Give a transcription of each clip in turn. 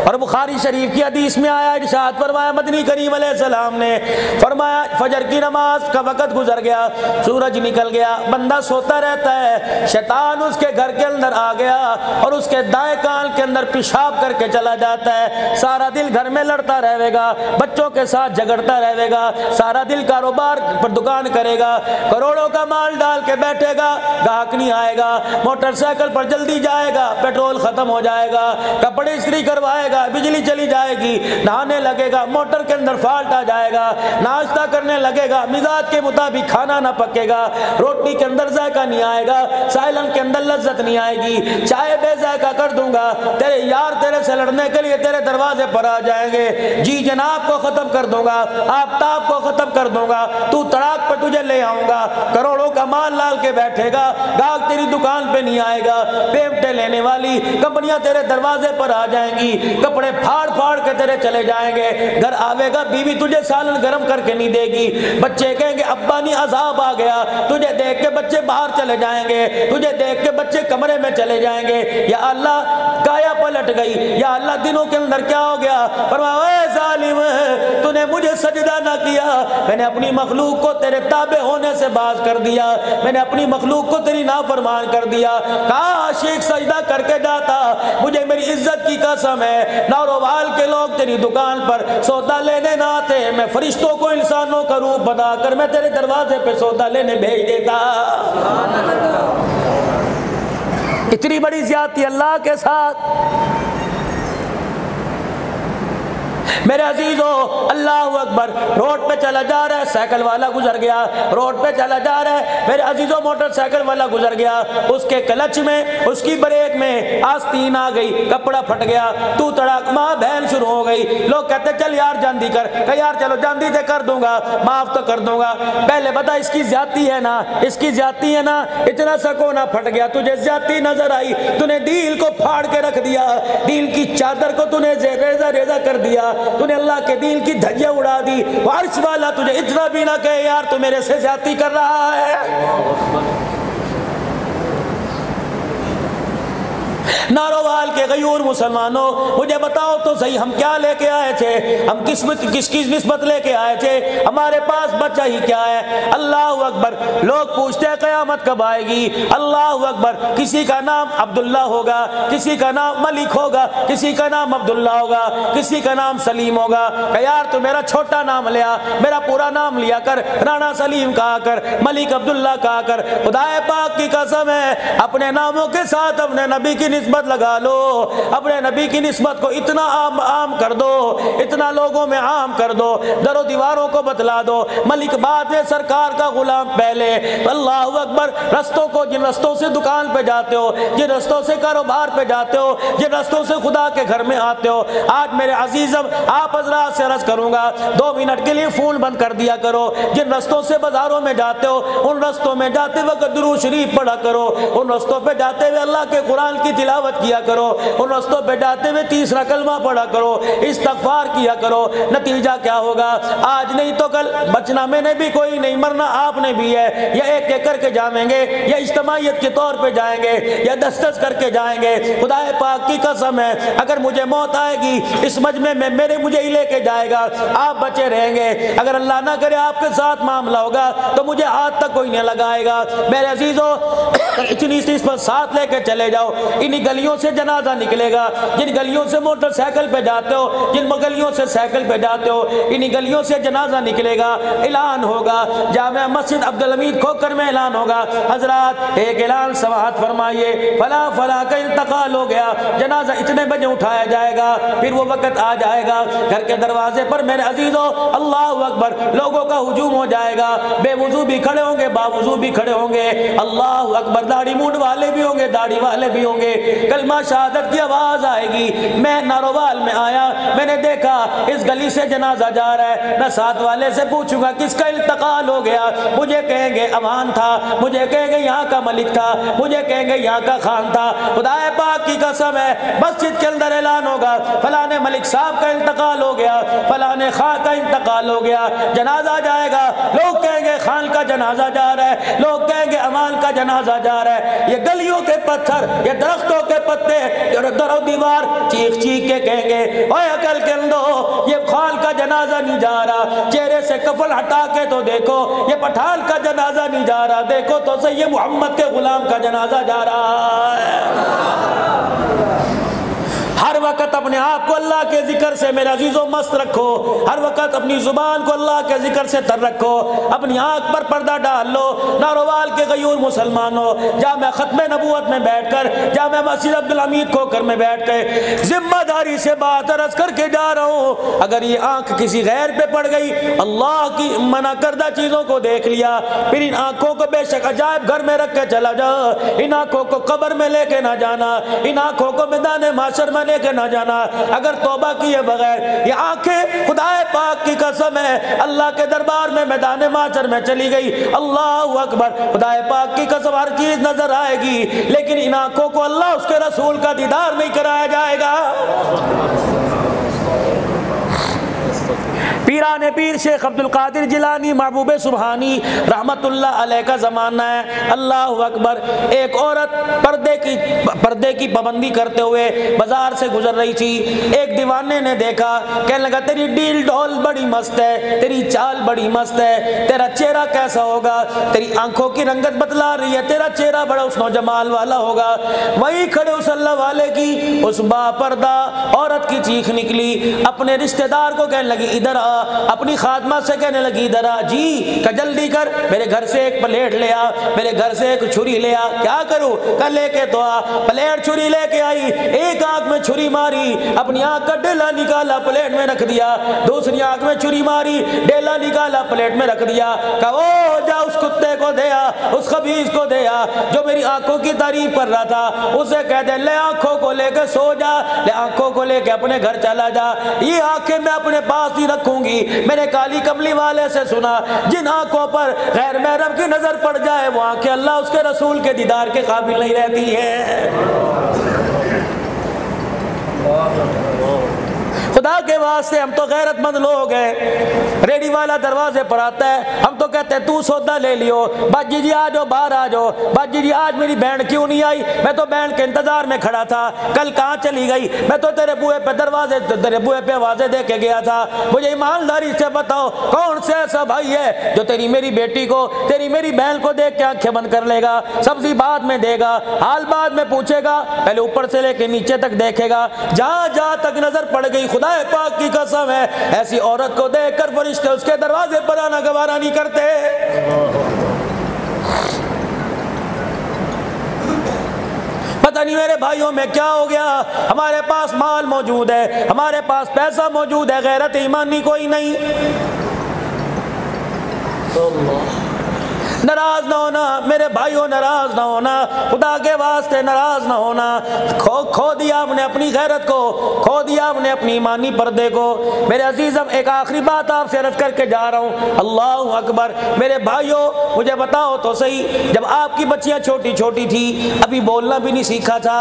और बुखारी शरीफ की हदीस में आया, इरशाद फरमाया, मदनी करीम सलाम ने फरमाया, फजर की नमाज़ का वक़्त गुजर गया, सूरज निकल गया, बंदा सोता रहता है, शैतान उसके घर के अंदर आ गया और उसके दाएँ कान के अंदर पेशाब करके चला जाता है। सारा दिल घर में लड़ता रहेगा, बच्चों के साथ झगड़ता रहेगा, सारा दिल कारोबार पर दुकान करेगा, करोड़ों का माल डाल के बैठेगा, गाहक नहीं आएगा, मोटरसाइकिल पर जल्दी जाएगा, पेट्रोल खत्म हो जाएगा, कपड़े इस्त्री करवाएगा बिजली चली जाएगी, नहाने लगेगा, मोटर के अंदर फॉल्ट आ जाएगा, नाश्ता करने लगेगा, मिजाज के मुताबिक खाना ना पकेगा, रोटी के अंदर जायका नहीं आएगा, साइलन के अंदर लज्जत नहीं आएगी, चाय बेजायका कर दूँगा, तेरे यार तेरे से लड़ने के लिए तेरे दरवाजे पर आ जाएँगे, जी जनाब को खत्म कर दूँगा, आफ्ताब को खत्म कर दूँगा, तू तड़ाक पर तुझे ले आऊँगा, करोड़ों का माल लाल के बैठेगा, गाहक तेरी दुकान पे नहीं आएगा, पेमटे लेने वाली कंपनियाँ तेरे दरवाजे पर आ जाएँगी कपड़े फाड़ फाड़ के तेरे चले जाएँगे। घर आवेगा, बीवी तुझे सालन गर्म करके नहीं देगी। बच्चे कहेंगे, अब्बा नहीं अजाब आ गया। तुझे देख के बच्चे बाहर चले जाएँगे। तुझे देख के बच्चे कमरे में चले जाएँगे। या अल्लाह, काया पलट गई। या अल्लाह, दिनों के अंदर क्या हो गया? जालिम, तूने मुझे सजदा ना किया। मैंने अपनी मखलूक को तेरे ताबे होने से बाज कर दिया। मैंने अपनी मखलूक को तेरी नाफरमान कर दिया। काश एक सजदा करके जाता। मुझे मेरी इज़्ज़त की कसम है। नारोवाल के लोग तेरी दुकान पर सौदा लेने ना आते मैं फरिश्तों को इंसानों का रूप बनाकर मैं तेरे दरवाजे पे सौदा लेने भेज देता। इतनी बड़ी ज़्यादा अल्लाह के साथ। मेरे अजीजो, अल्लाह अकबर, रोड पे चला जा रहा है, साइकिल वाला गुजर गया। रोड पे चला जा रहा है, मेरे अजीजो, मोटरसाइकिल वाला गुजर गया। उसके क्लच में, उसकी ब्रेक में आस्तीन आ गई, कपड़ा फट गया। तू तड़ाक, माँ, बहन शुरू हो गई। लोग कहते, चल यार, जांदी कर। कह, यार, चलो, जांदी से कर दूँगा, माफ़ तो कर दूँगा। पहले बता, इसकी ज़्यादा है ना? इसकी ज़्यादा है ना? इतना सकोना फट गया, तुझे ज़्यादा नज़र आई। तूने दिल को फाड़ के रख दिया। दिल की चादर को तूने रेजा रेजा कर दिया। तूने अल्लाह के दीन की धज्जियाँ उड़ा दी। वारिस वाला तुझे इतना भी ना कहे, यार, तू मेरे से ज़्यादा कर रहा है। नारोवाल के गयूर मुसलमानों, मुझे बताओ तो सही, हम क्या लेके आए थे? हम किस किसकी नस्बत लेके आए थे? हमारे पास बच्चा ही क्या है? अल्लाह अकबर। लोग पूछते हैं, कयामत कब आएगी? अल्लाह अकबर। किसी का नाम अब्दुल्ला होगा, किसी का नाम मलिक होगा, किसी का नाम अब्दुल्ला होगा, किसी का नाम सलीम होगा। यार, तू मेरा छोटा नाम लिया, मेरा पूरा नाम लिया कर, राणा सलीम कहा कर, मलिक अब्दुल्ला कहा कर। खुदाए पाक की कसम है, अपने नामों के साथ अपने नबी की नस्बत लगा लो। अपने नबी की नस्बत को इतना आम आम कर दो, इतना लोगों में आम कर दो, दरो दीवारों को बतला दो। मलिक बाद में सरकार का गुलाम पहले। अल्लाह अकबर, रस्तों को जिन रस्तों से दुकान पे जाते हो, जिन रस्तों से कारोबार पे जाते हो, जिन रस्तों से खुदा के घर में आते हो, आज मेरे अजीजम आप हजरात से रस करूँगा, दो मिनट के लिए फ़ोन बंद कर दिया करो। जिन रस्तों से बाजारों में जाते हो, उन रस्तों में जाते वक्त दुरू शरीफ पढ़ा करो। उन रस्तों पे जाते हुए अल्लाह के कुरान की तिलावत किया करो, उन रस्तों पे जाते हुए तीसरा कलमा पढ़ा करो, इस्तगफार किया करो, नतीजा क्या होगा? आज नहीं तो कल, बचना मैंने भी कोई नहीं, मरना आपने भी है, या एक एक करके जाएँगे या इज्तमाहीत के तौर पे जाएँगे, या दस करके जाएँगे खुदा पाक की कसम है, अगर मुझे मौत आएगी, इस मजमे में मेरे मुझे ही लेके जाएगा, आप बचे रहेंगे, अगर अल्लाह ना करे, आपके साथ मामला होगा तो मुझे हाथ तक कोई नहीं लगाएगा, मेरे अजीजों, इतनी चीज़ पर साथ लेके चले जाओ इन्हीं गलियों से जनाजा निकलेगा, जिन गलियों से मोटरसाइकिल पे जाते हो, जिन गलियों से साइकिल पे जाते हो इन्हीं गलियों से जनाजा निकलेगा, ऐलान होगा। जामे मस्जिद अब्दुल हमीद खोकर में ऐलान होगा। हज़रत, एक ऐलान समात फरमाइए, फला फला का इंतकाल हो गया, जनाजा इतने बजे उठाया जाएगा, फिर वो वक्त आ जाएगा। घर के दरवाजे पर मेरे अजीजों, अल्लाह अकबर, लोगों का हुजूम हो जाएगा। बेवजू भी खड़े होंगे, बावजू भी खड़े होंगे। अल्लाह अकबर, दाढ़ी मूड वाले भी होंगे, दाढ़ी वाले भी होंगे। कलमा शहादत की आवाज़ आएगी। मैं नारोवाल में आया, मैंने देखा, इस गली से जनाजा जा रहा है। मैं साथ वाले से पूछूँगा, किसका इंतकाल हो गया? मुझे कहेंगे अमान था, मुझे कहेंगे यहाँ का मलिक था, मुझे कहेंगे यहाँ का खान था। खुदाए पाक की कसम है। मस्जिद के अंदर ऐलान होगा। फलाने मलिक साहब का इंतकाल हो गया। फलाने खान का इंतकाल हो गया। जनाजा जाएगा। लोग कहेंगे, खान का जनाजा जा रहा है। लोग कहेंगे, अमान का जनाजा जा रहा है। ये गलियों के पत्थर, ये दरख्तों के पत्ते दरो दीवार चीख चीख के कहेंगे अकल के अंदो ये जनाजा नहीं जा रहा। चेहरे से कफल हटा के तो देखो, ये पठान का जनाजा नहीं जा रहा। देखो तो सही, ये मोहम्मद के गुलाम का जनाजा जा रहा है। हर वक्त अपने आप को अल्लाह के ज़िक्र से, मेरे अजीज़ों, मस्त रखो। हर वक्त अपनी ज़ुबान को अल्लाह के ज़िक्र से तर रखो। अपनी आँख पर पर्दा डाल लो। नारोवाल के गयूर मुसलमानों जा मैं ख़त्म नबूत में बैठ कर जा मैं मस्जिद अब्दुल हमीद खोकर में बैठ कर ज़िम्मेदारी से बात अरज करके जा रहा हूँ। अगर ये आँख किसी गैर पे पड़ गई, अल्लाह की मना करदा चीज़ों को देख लिया। फिर इन आँखों को बेशक अजायब घर में रख के चला जा। इन आँखों को कब्र में लेके ना जाना। इन आँखों को मैदान माशर में लेके ना जाना, अगर तोबा किए बगैर, ये आँखें खुदा पाक की कसम है। अल्लाह के दरबार में मैदान माचर में चली गई। अल्लाह अकबर खुदा पाक की कसम हर चीज़ नज़र आएगी, लेकिन इन आँखों को अल्लाह उसके रसूल का दीदार नहीं कराया जाएगा। पीरान पीर शेख अब्दुल कादिर जिलानी, महबूब सुबहानी, रहमतुल्लाह का ज़माना है। अल्लाह अकबर, एक औरत पर्दे की पर्दे की पाबंदी करते हुए बाज़ार से गुजर रही थी। एक दीवाने ने देखा, कहने लगा, तेरी डील ढोल बड़ी मस्त है, तेरी चाल बड़ी मस्त है, तेरा चेहरा कैसा होगा? तेरी आँखों की रंगत बतला रही है, तेरा चेहरा बड़ा उस नौजमाल वाला होगा। वही खड़े उस अल्लाह वाले की, उस बापर्दा औरत की चीख निकली। अपने रिश्तेदार को कहने लगी, इधर आ अपनी खात्मा से कहने लगी, दरा जी का जल्दी कर। मेरे घर से एक प्लेट ले आ, मेरे घर से एक छुरी ले आ। क्या करूँ? कल लेके तो आ। प्लेट छुरी लेके आई, एक आँख में छुरी मारी, अपनी आँख का डेला निकाला, प्लेट में रख दिया। दूसरी आँख में छुरी मारी, डेला निकाला, प्लेट में रख दिया। कहो जा उस कुत्ते को दे आ, उस खबीज को दे आ, जो मेरी आँखों की तारीफ़ कर रहा था। उसे कह दे, ले आँखों को लेकर सो जा, ले आँखों को लेकर अपने घर चला जा। ये आँखें मैं अपने पास ही रखूँगी। होगी मैंने काली कमली वाले से सुना, जिन आँखों पर गैर महरम की नज़र पड़ जाए, वो आँखें अल्लाह उसके रसूल के दीदार के काबिल नहीं रहती है। खुदा के वास्ते हम तो गैरतमंद लोग हैं। रेडी वाला दरवाजे पर आता है तो कहते, तू सौदा ले लियो। बाजी जी, आ जाओ, बाहर आ जाओ। बाजी जी, आज मेरी बहन क्यों नहीं आई? मैं तो बहन के इंतज़ार में खड़ा था। कल कहाँ चली गई? मैं तो तेरे बुए पे दरवाजे, तेरे बुए पे आवाजे दे के गया था। मुझे ईमानदारी से बताओ, कौन से ऐसा भाई है जो तेरी मेरी बेटी को, तेरी मेरी बहन को देख के आँखें बंद कर लेगा, सब्ज़ी बाद में देगा, हाल बाद में पूछेगा, पहले ऊपर से लेके नीचे तक देखेगा। जहाँ जहाँ तक नज़र पड़ गई खुदा पाक की कसम है, ऐसी औरत को देखकर फरिश्ते उसके दरवाजे पर आना गवारा नहीं करते। पता नहीं मेरे भाइयों में क्या हो गया। हमारे पास माल मौजूद है, हमारे पास पैसा मौजूद है, गैरत ईमानी कोई नहीं। नाराज़ ना होना, मेरे भाइयों नाराज़ ना होना, खुदा के वास्ते नाराज़ ना होना। खो खो दिया आपने अपनी गैरत को, खो दिया आपने अपनी ईमानी पर्दे को। मेरे अजीजम एक आखिरी बात आपसे अर्ज़ करके जा रहा हूँ। अल्लाह अकबर, मेरे भाइयों, मुझे बताओ तो सही, जब आपकी बच्चियाँ छोटी छोटी थी, अभी बोलना भी नहीं सीखा था।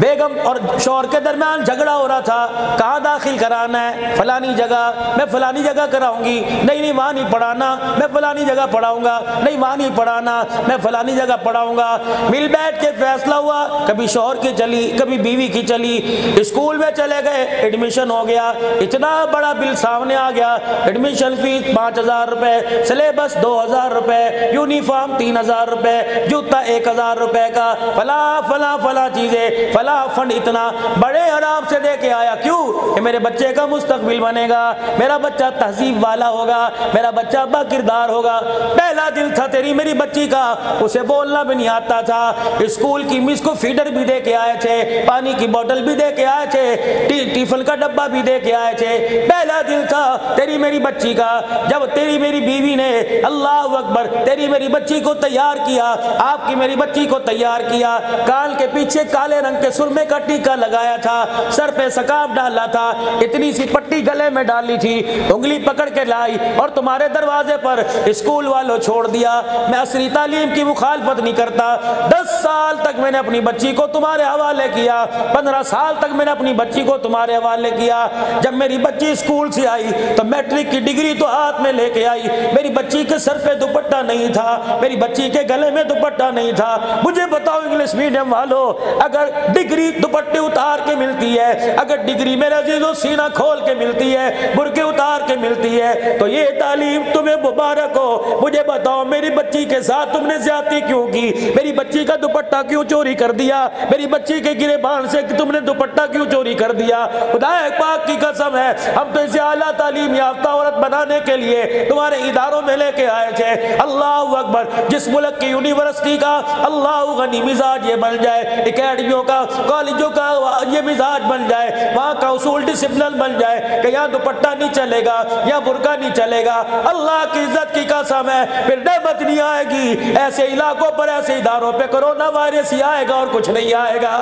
बेगम और शोर के दरमियान झगड़ा हो रहा था, कहाँ दाखिल कराना है? फलानी जगह, मैं फलानी जगह कराऊँगी। नहीं नहीं, वहाँ नहीं पढ़ाना, मैं फलानी जगह पढ़ाऊँगा। नहीं, वहाँ नहीं पढ़ाना, मैं फलानी जगह पढ़ाऊँगा। मिल बैठ के फैसला हुआ, कभी शोहर की चली, कभी बीवी की चली। स्कूल में चले गए एडमिशन हो गया। इतना बड़ा बिल सामने आ गया एडमिशन फ़ीस पाँच हज़ार रुपए सिलेबस दो हज़ार रुपए यूनिफॉर्म तीन हज़ार रुपए, जूता एक हज़ार रुपए का। फला फला फला चीज़ें, फला फंड इतना बड़े आराम से दे के आया। क्यों? कि मेरे बच्चे का मुस्तकबिल बनेगा, मेरा बच्चा तहजीब वाला होगा, मेरा बच्चा बा किरदार होगा। पहला दिन दिल था तेरी मेरी बच्ची का, उसे बोलना भी नहीं आता था। स्कूल की मिस को फीडर भी दे के आए थे, पानी की बोतल भी दे के आए थे टिफ़िन का डब्बा भी दे के आए थे। पहला दिल था तेरी मेरी बच्ची का, जब तेरी मेरी बीवी ने अल्लाह अकबर तेरी मेरी बच्ची को तैयार किया, आपकी मेरी बच्ची को तैयार किया, काल के पीछे काले रंग के सुरमे का टीका लगाया था, सर पे सकाफ डाला था, इतनी सी पट्टी गले में डाली थी, उंगली पकड़ के लाई और तुम्हारे दरवाजे पर स्कूल वालों छोड़ दिया। मैं असली तालीम की मुखालफत नहीं करता। दस साल तक मैंने अपनी बच्ची को तुम्हारे हवाले किया। पंद्रह साल तक मैंने अपनी बच्ची को तुम्हारे हवाले किया। जब मेरी बच्ची स्कूल से आई तो मैट्रिक की डिग्री तो हाथ में लेके आई। मेरी बच्ची के सर पे दुपट्टा नहीं था, मेरी बच्ची के गले में दुपट्टा नहीं था। मुझे बताओ इंग्लिश मीडियम वालों, अगर डिग्री दुपट्टे उतार के मिलती है, अगर डिग्री मेरा जीजो सीना खोल के मिलती है, बुरके उतार के मिलती है। तो ये तालीम तुम्हें मुबारक हो। मुझे बताओ, मेरी बच्ची के साथ तुमने ज़्यादा क्यों की? मेरी बच्ची का दुपट्टा क्यों चोरी कर दिया? मेरी बच्ची के गिरे बाण से तुमने दुपट्टा क्यों चोरी कर दिया? खुदा पाक की कसम है, हम तो इसे आला तालीम याफ्ता औरत बनाने के लिए तुम्हारे इदारों में लेके आए थे। अल्लाह अकबर, जिस मुल्क की यूनिवर्सिटी का अल्लाह गनी मिजाज ये बन जाए अकेडमियों का, कॉलेजों का ये मिजाज बन जाए, वहाँ का उसूल डिसिप्लिन बन जाए कि यहाँ दुपट्टा नहीं चलेगा, या बुरका नहीं चलेगा। अल्लाह की इज़्ज़त की कसम है, फिर नहमत नहीं आएगी। ऐसे इलाकों पर, ऐसे इधारों पर कोरोना वायरस ही आएगा और कुछ नहीं आएगा।